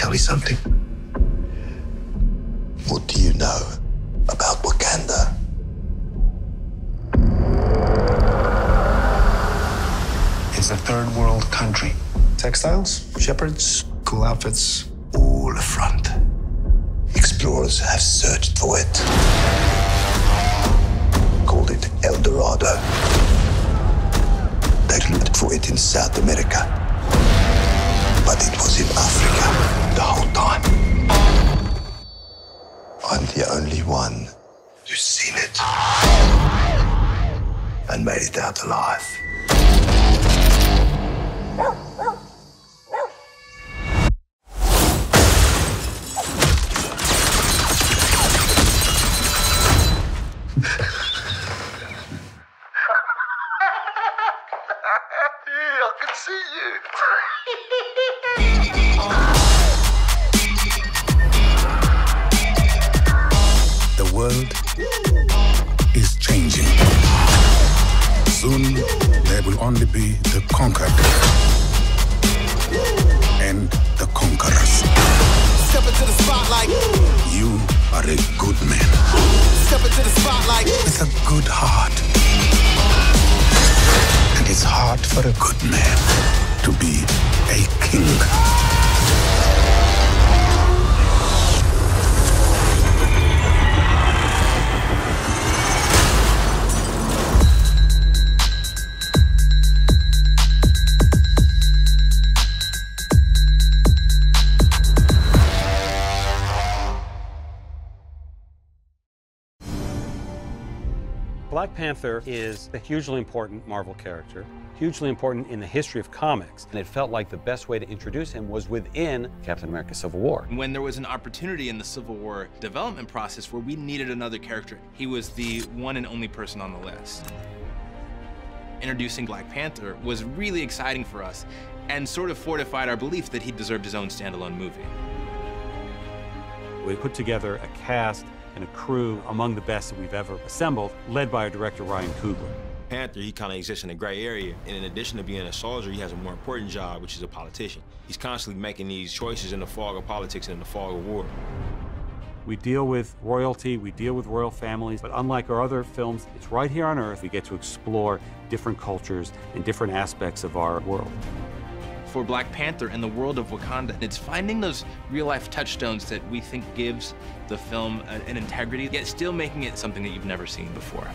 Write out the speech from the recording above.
tell me something. What do you know about Wakanda? It's a third world country. Textiles, shepherds, cool outfits. All a front. Explorers have searched for it. Called it El Dorado. They looked for it in South America. But it was in Africa the whole time. I'm the only one who's seen it and made it out alive. I can see you. world is changing. Soon there will only be the conquered and the conquerors. Step into the spotlight. You are a good man Step into the spotlight. with a good heart. And it's hard for a good man to be a king. Black Panther is a hugely important Marvel character, hugely important in the history of comics, and it felt like the best way to introduce him was within Captain America Civil War. When there was an opportunity in the Civil War development process where we needed another character, he was the one and only person on the list. Introducing Black Panther was really exciting for us and sort of fortified our belief that he deserved his own standalone movie. We put together a cast and a crew among the best that we've ever assembled, led by our director Ryan Coogler. Panther, he kind of exists in a gray area. And in addition to being a soldier, he has a more important job, which is a politician. He's constantly making these choices in the fog of politics and in the fog of war. We deal with royalty, we deal with royal families, but unlike our other films, it's right here on Earth. We get to explore different cultures and different aspects of our world. For Black Panther and the world of Wakanda, it's finding those real life touchstones that we think gives the film an integrity, yet still making it something that you've never seen before.